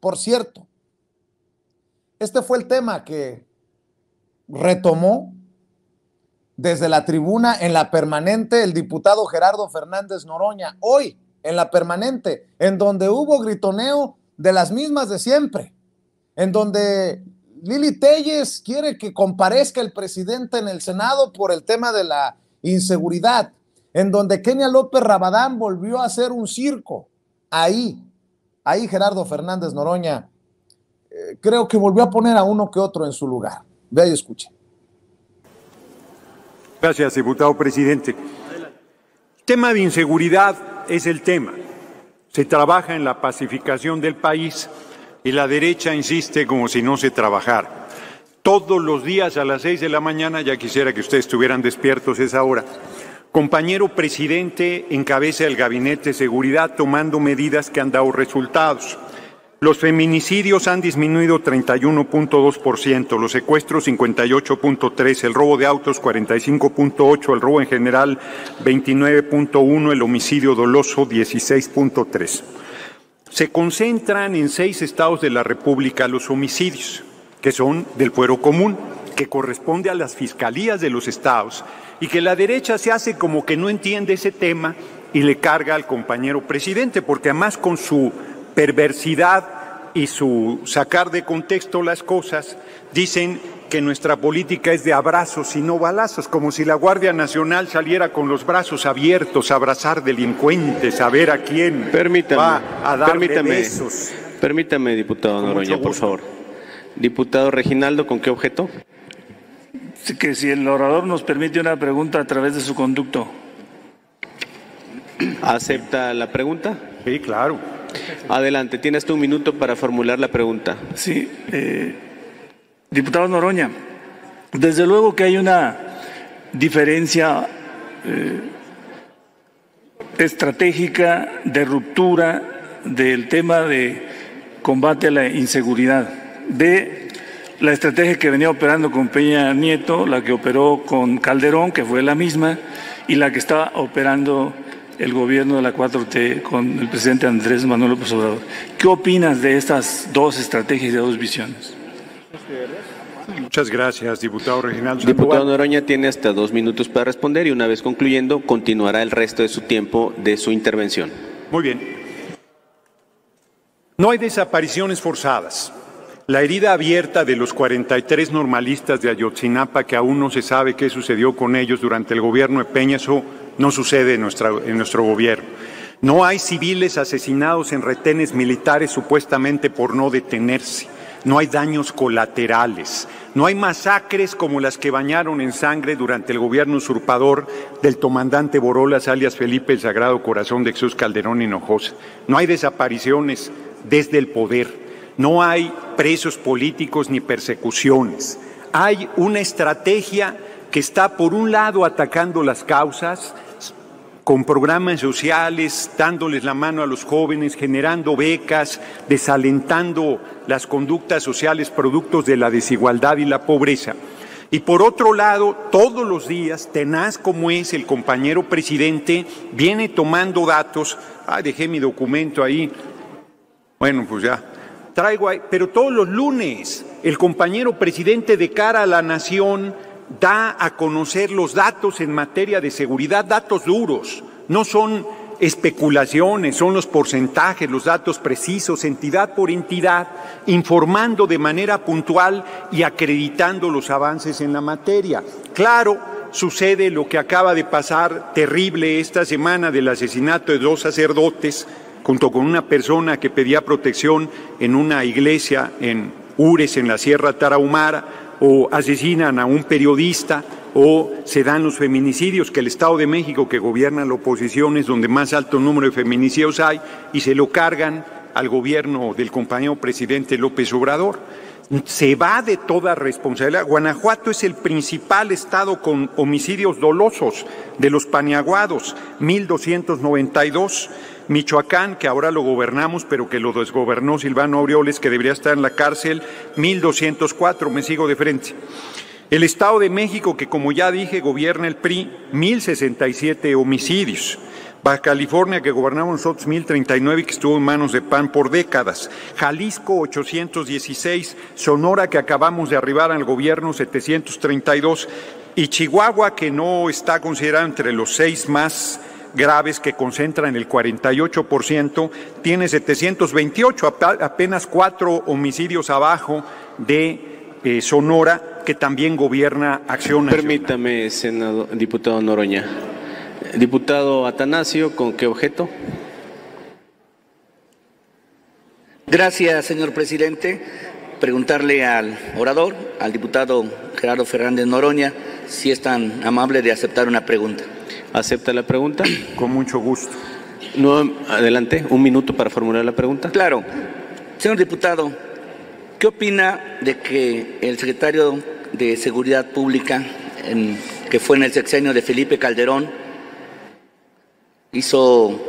por cierto. Este fue el tema que retomó desde la tribuna en la permanente el diputado Gerardo Fernández Noroña, hoy en la permanente, en donde hubo gritoneo de las mismas de siempre, en donde Lili Telles quiere que comparezca el presidente en el Senado por el tema de la inseguridad, en donde Kenia López Rabadán volvió a hacer un circo. Ahí, ahí Gerardo Fernández Noroña eh, creo que volvió a poner a uno que otro en su lugar. Vea y escuche. Gracias, diputado presidente. El tema de inseguridad es el tema. Se trabaja en la pacificación del país y la derecha insiste como si no se trabajara. Todos los días a las seis de la mañana, ya quisiera que ustedes estuvieran despiertos esa hora, compañero presidente encabeza el Gabinete de Seguridad tomando medidas que han dado resultados. Los feminicidios han disminuido 31.2%, los secuestros 58.3%, el robo de autos 45.8%, el robo en general 29.1%, el homicidio doloso 16.3%. Se concentran en seis estados de la República los homicidios, que son del fuero común, que corresponde a las fiscalías de los estados, y que la derecha se hace como que no entiende ese tema y le carga al compañero presidente, porque además con su perversidad y su sacar de contexto las cosas, dicen que nuestra política es de abrazos y no balazos, como si la Guardia Nacional saliera con los brazos abiertos a abrazar delincuentes, a ver a quién permítame, va a dar besos. Permítame, diputado Noroña, por favor. Diputado Reginaldo, ¿con qué objeto? Que si el orador nos permite una pregunta a través de su conducto. ¿Acepta la pregunta? Sí, claro. Adelante, tienes tú un minuto para formular la pregunta. Sí, eh, diputado Noroña, desde luego que hay una diferencia eh, estratégica de ruptura del tema de combate a la inseguridad, de la estrategia que venía operando con Peña Nieto, la que operó con Calderón, que fue la misma, y la que está operando el gobierno de la 4T con el presidente Andrés Manuel López Obrador. ¿Qué opinas de estas dos estrategias y de dos visiones? Muchas gracias, diputado Reginaldo Diputado. Noroña tiene hasta dos minutos para responder y una vez concluyendo continuará el resto de su tiempo de su intervención. Muy bien. No hay desapariciones forzadas. La herida abierta de los 43 normalistas de Ayotzinapa, que aún no se sabe qué sucedió con ellos durante el gobierno de Peña, eso no sucede en, en nuestro gobierno. No hay civiles asesinados en retenes militares supuestamente por no detenerse. No hay daños colaterales. No hay masacres como las que bañaron en sangre durante el gobierno usurpador del comandante Borolas, alias Felipe el Sagrado Corazón de Jesús Calderón Hinojosa. No hay desapariciones desde el poder. No hay presos políticos ni persecuciones. Hay una estrategia que está, por un lado, atacando las causas, con programas sociales, dándoles la mano a los jóvenes, generando becas, desalentando las conductas sociales productos de la desigualdad y la pobreza. Y por otro lado, todos los días, tenaz como es el compañero presidente, viene tomando datos. Ah, dejé mi documento ahí. Bueno, pues ya. Pero todos los lunes el compañero presidente de cara a la nación da a conocer los datos en materia de seguridad, datos duros, no son especulaciones, son los porcentajes, los datos precisos, entidad por entidad, informando de manera puntual y acreditando los avances en la materia. Claro, sucede lo que acaba de pasar terrible esta semana del asesinato de dos sacerdotes junto con una persona que pedía protección en una iglesia en Ures, en la Sierra Tarahumara, o asesinan a un periodista, o se dan los feminicidios, que el Estado de México, que gobierna la oposición, es donde más alto número de feminicidios hay, y se lo cargan al gobierno del compañero presidente López Obrador. Se va de toda responsabilidad. Guanajuato es el principal estado con homicidios dolosos de los paniaguados, 1.292. Michoacán, que ahora lo gobernamos, pero que lo desgobernó Silvano Aureoles, que debería estar en la cárcel, 1.204, me sigo de frente. El Estado de México, que como ya dije, gobierna el PRI, 1.067 homicidios. Baja California, que gobernamos nosotros, 1039 y que estuvo en manos de PAN por décadas. Jalisco, 816. Sonora, que acabamos de arribar al gobierno, 732. Y Chihuahua, que no está considerado entre los seis más graves que concentran el 48%, tiene 728, apenas cuatro homicidios abajo de eh, Sonora, que también gobierna Acción Nacional. Permítame, senador, diputado Noroña. Diputado Atanasio, ¿con qué objeto? Gracias, señor presidente. Preguntarle al orador, al diputado Gerardo Fernández Noroña, si es tan amable de aceptar una pregunta. ¿Acepta la pregunta? Con mucho gusto. No, adelante, un minuto para formular la pregunta. Claro. Señor diputado, ¿qué opina de que el secretario de Seguridad Pública, que fue en el sexenio de Felipe Calderón, hizo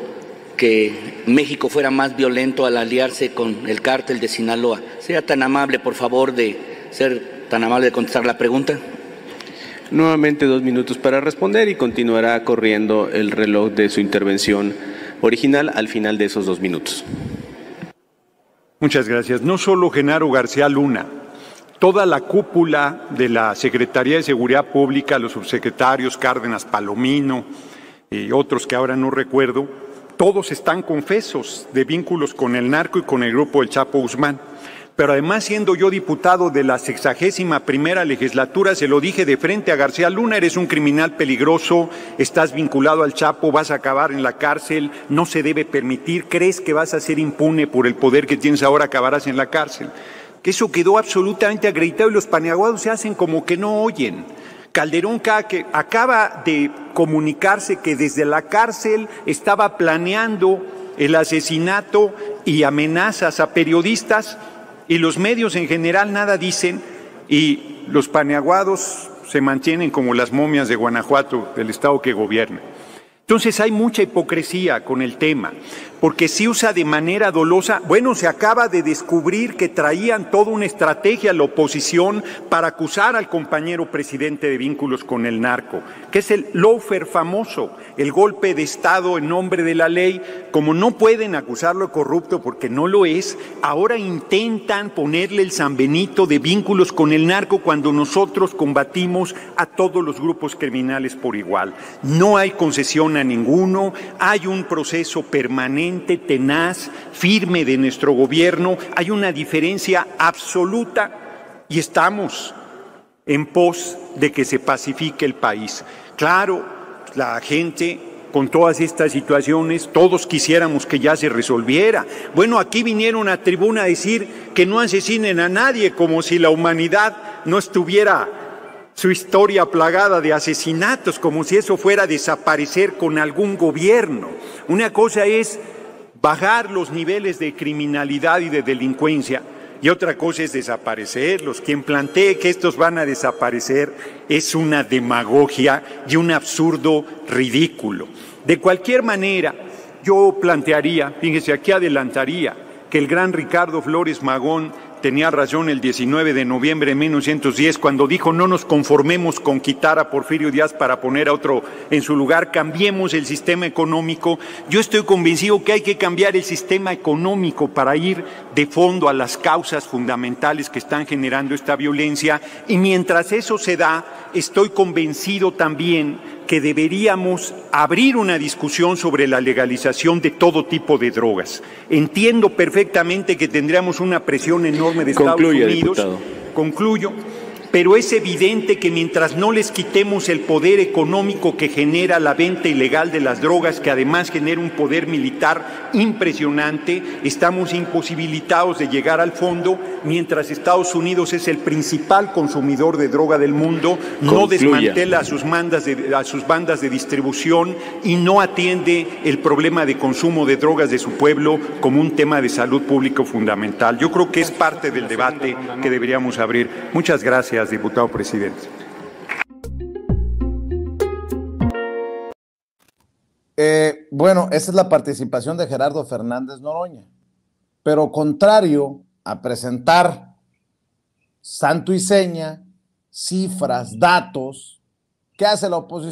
que México fuera más violento al aliarse con el cártel de Sinaloa. Sea tan amable, por favor, de ser tan amable de contestar la pregunta. Nuevamente dos minutos para responder y continuará corriendo el reloj de su intervención original al final de esos dos minutos. Muchas gracias. No solo Genaro García Luna, toda la cúpula de la Secretaría de Seguridad Pública, los subsecretarios Cárdenas Palomino, y otros que ahora no recuerdo, todos están confesos de vínculos con el narco y con el grupo del Chapo Guzmán. Pero además, siendo yo diputado de la sexagésima primera legislatura, se lo dije de frente a García Luna, eres un criminal peligroso, estás vinculado al Chapo, vas a acabar en la cárcel, no se debe permitir, crees que vas a ser impune por el poder que tienes ahora, acabarás en la cárcel. Que eso quedó absolutamente acreditado y los paneaguados se hacen como que no oyen. Calderón que acaba de comunicarse que desde la cárcel estaba planeando el asesinato y amenazas a periodistas y los medios en general nada dicen y los paneaguados se mantienen como las momias de Guanajuato, del estado que gobierna. Entonces hay mucha hipocresía con el tema porque si usa de manera dolosa, bueno, se acaba de descubrir que traían toda una estrategia la oposición para acusar al compañero presidente de vínculos con el narco, que es el lofer famoso, el golpe de Estado en nombre de la ley. Como no pueden acusarlo de corrupto porque no lo es, ahora intentan ponerle el San Benito de vínculos con el narco cuando nosotros combatimos a todos los grupos criminales por igual. No hay concesión a ninguno, hay un proceso permanente tenaz, firme de nuestro gobierno, hay una diferencia absoluta y estamos en pos de que se pacifique el país. Claro, la gente con todas estas situaciones, todos quisiéramos que ya se resolviera. Bueno, aquí vinieron a tribuna a decir que no asesinen a nadie, como si la humanidad no estuviera su historia plagada de asesinatos, como si eso fuera a desaparecer con algún gobierno. Una cosa es bajar los niveles de criminalidad y de delincuencia. Y otra cosa es desaparecerlos. Quien plantee que estos van a desaparecer es una demagogia y un absurdo ridículo. De cualquier manera, yo plantearía, fíjese, aquí adelantaría, que el gran Ricardo Flores Magón tenía razón el 19 de noviembre de 1910 cuando dijo no nos conformemos con quitar a Porfirio Díaz para poner a otro en su lugar, cambiemos el sistema económico. Yo estoy convencido que hay que cambiar el sistema económico para ir de fondo a las causas fundamentales que están generando esta violencia y mientras eso se da, estoy convencido también que deberíamos abrir una discusión sobre la legalización de todo tipo de drogas. Entiendo perfectamente que tendríamos una presión enorme de Estados Unidos. Concluyo pero es evidente que mientras no les quitemos el poder económico que genera la venta ilegal de las drogas, que además genera un poder militar impresionante, estamos imposibilitados de llegar al fondo, mientras Estados Unidos es el principal consumidor de droga del mundo, no desmantela a sus, a sus bandas de distribución y no atiende el problema de consumo de drogas de su pueblo como un tema de salud pública fundamental. Yo creo que es parte del debate que deberíamos abrir. Muchas diputado presidente. Eh, bueno, esa es la participación de Gerardo Fernández Noroña. Pero contrario a presentar santo y seña, cifras, datos, ¿qué hace la oposición?